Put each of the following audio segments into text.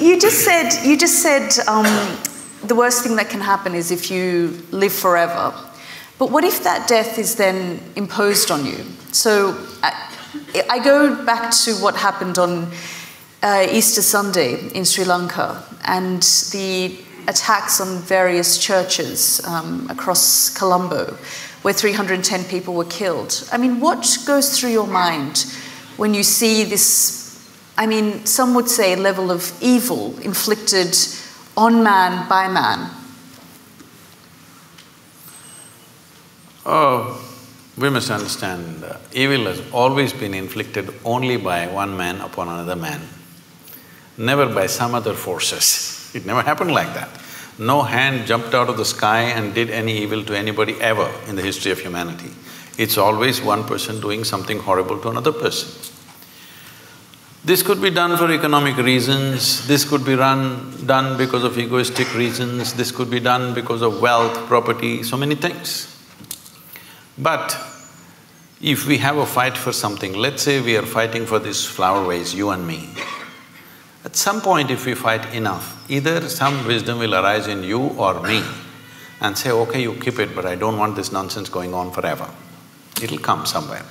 You just said, you just said um, the worst thing that can happen is if you live forever. But what if that death is then imposed on you? So I, go back to what happened on uh, Easter Sunday in Sri Lanka and the attacks on various churches um, across Colombo, where 310 people were killed. I mean, what goes through your mind when you see this? I mean, some would say level of evil inflicted on man by man. Oh, we must understand, uh, evil has always been inflicted only by one man upon another man, never by some other forces. It never happened like that. No hand jumped out of the sky and did any evil to anybody ever in the history of humanity. It's always one person doing something horrible to another person. This could be done for economic reasons, this could be run… done because of egoistic reasons, this could be done because of wealth, property, so many things. But if we have a fight for something, let's say we are fighting for this flower vase, you and me, at some point if we fight enough, either some wisdom will arise in you or me and say, okay, you keep it, but I don't want this nonsense going on forever. It'll come somewhere.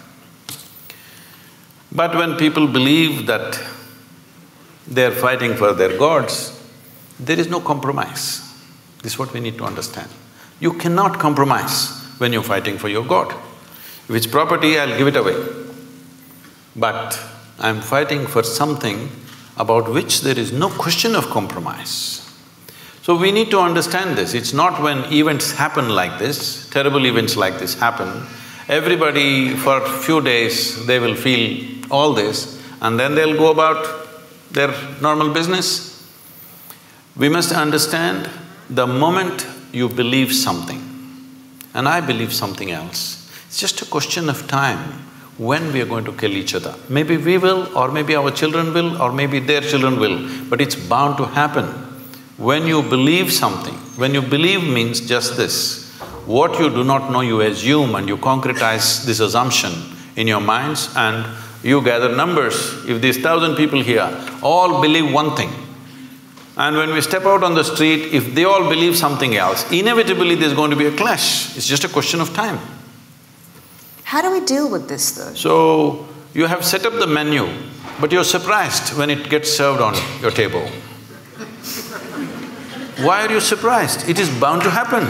But when people believe that they're fighting for their gods, there is no compromise. This is what we need to understand. You cannot compromise when you're fighting for your god. If it's property, I'll give it away. But I'm fighting for something about which there is no question of compromise. So we need to understand this, it's not when events happen like this, terrible events like this happen, everybody for a few days they will feel all this and then they'll go about their normal business. We must understand the moment you believe something and I believe something else, it's just a question of time when we are going to kill each other. Maybe we will, or maybe our children will, or maybe their children will, but it's bound to happen. When you believe something, when you believe means just this, what you do not know you assume and you concretize this assumption in your minds and you gather numbers. If these thousand people here all believe one thing, and when we step out on the street, if they all believe something else, inevitably there's going to be a clash. It's just a question of time. How do we deal with this though? So, you have set up the menu, but you're surprised when it gets served on your table. Why are you surprised? It is bound to happen.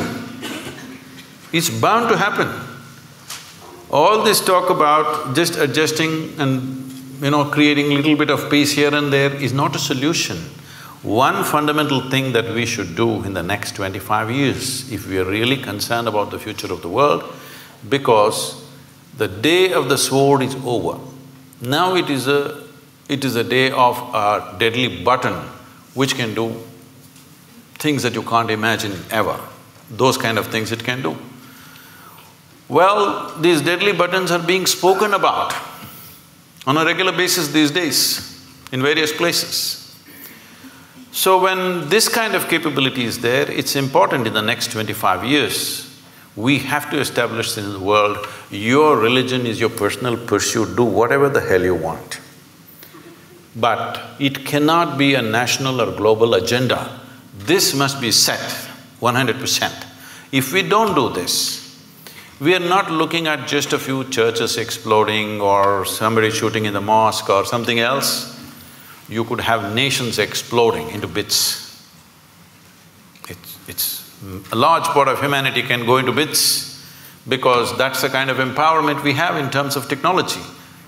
It's bound to happen. All this talk about just adjusting and, you know, creating little bit of peace here and there is not a solution. One fundamental thing that we should do in the next twenty-five years, if we are really concerned about the future of the world, because the day of the sword is over. Now it is a… it is a day of a deadly button which can do things that you can't imagine ever. Those kind of things it can do. Well, these deadly buttons are being spoken about on a regular basis these days in various places. So when this kind of capability is there, it's important in the next twenty-five years we have to establish in the world, your religion is your personal pursuit, do whatever the hell you want. But it cannot be a national or global agenda. This must be set one hundred percent. If we don't do this, we are not looking at just a few churches exploding or somebody shooting in the mosque or something else. You could have nations exploding into bits. It's, it's a large part of humanity can go into bits because that's the kind of empowerment we have in terms of technology.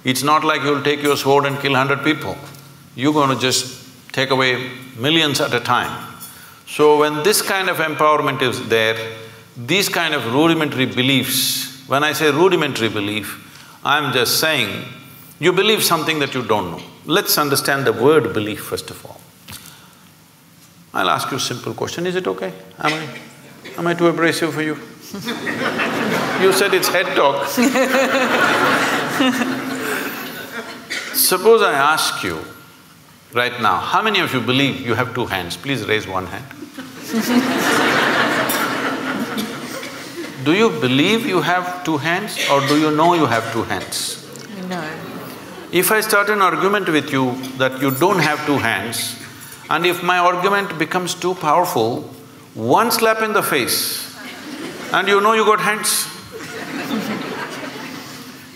It's not like you'll take your sword and kill hundred people. You're going to just take away millions at a time. So when this kind of empowerment is there, these kind of rudimentary beliefs, when I say rudimentary belief, I'm just saying, you believe something that you don't know. Let's understand the word belief first of all. I'll ask you a simple question, is it okay? Am I… am I too abrasive for you? you said it's head talk Suppose I ask you right now, how many of you believe you have two hands? Please raise one hand. do you believe you have two hands or do you know you have two hands? No. If I start an argument with you that you don't have two hands, And if my argument becomes too powerful, one slap in the face and you know you got hands.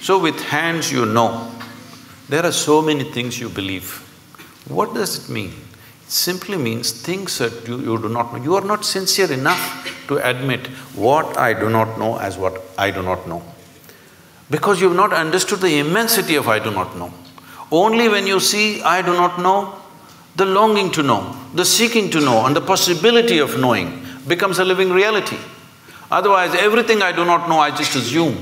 so with hands you know. There are so many things you believe. What does it mean? It simply means things that you, you do not know. You are not sincere enough to admit what I do not know as what I do not know. Because you've not understood the immensity of I do not know. Only when you see I do not know, the longing to know, the seeking to know and the possibility of knowing becomes a living reality. Otherwise, everything I do not know, I just assume.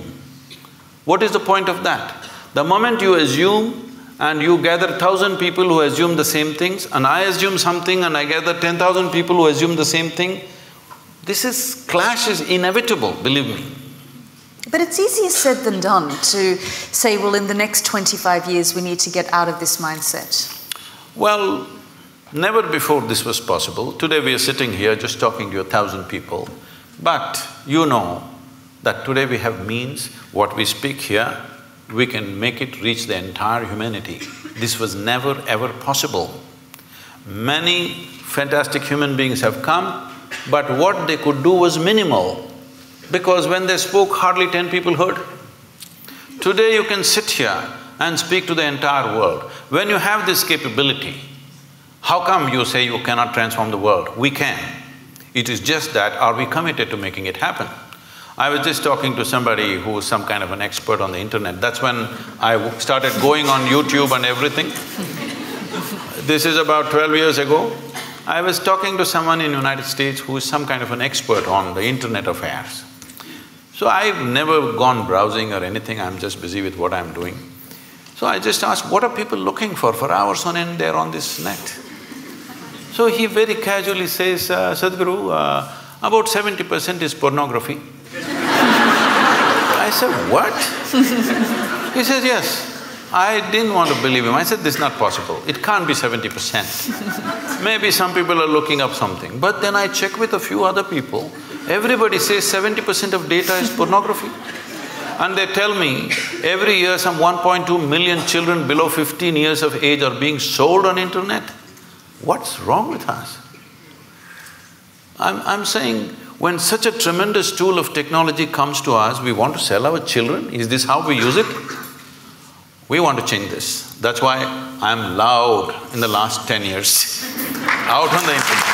What is the point of that? The moment you assume and you gather thousand people who assume the same things and I assume something and I gather ten thousand people who assume the same thing, this is… clash is inevitable, believe me. But it's easier said than done to say, well, in the next twenty-five years we need to get out of this mindset. Well, never before this was possible. Today we are sitting here just talking to a thousand people. But you know that today we have means, what we speak here, we can make it reach the entire humanity. This was never ever possible. Many fantastic human beings have come, but what they could do was minimal because when they spoke, hardly ten people heard. Today you can sit here and speak to the entire world. When you have this capability, how come you say you cannot transform the world? We can. It is just that, are we committed to making it happen? I was just talking to somebody who was some kind of an expert on the internet. That's when I started going on YouTube and everything. this is about twelve years ago. I was talking to someone in United States who is some kind of an expert on the internet affairs. So I've never gone browsing or anything, I'm just busy with what I'm doing. So I just asked, what are people looking for? For hours on end, they're on this net. So he very casually says, uh, Sadhguru, uh, about seventy percent is pornography. I said, what? he says, yes. I didn't want to believe him. I said, this is not possible. It can't be seventy percent. Maybe some people are looking up something. But then I check with a few other people, everybody says seventy percent of data is pornography. And they tell me, every year some 1.2 million children below 15 years of age are being sold on internet. What's wrong with us? I'm… I'm saying, when such a tremendous tool of technology comes to us, we want to sell our children? Is this how we use it? We want to change this. That's why I'm loud in the last ten years, out on the internet.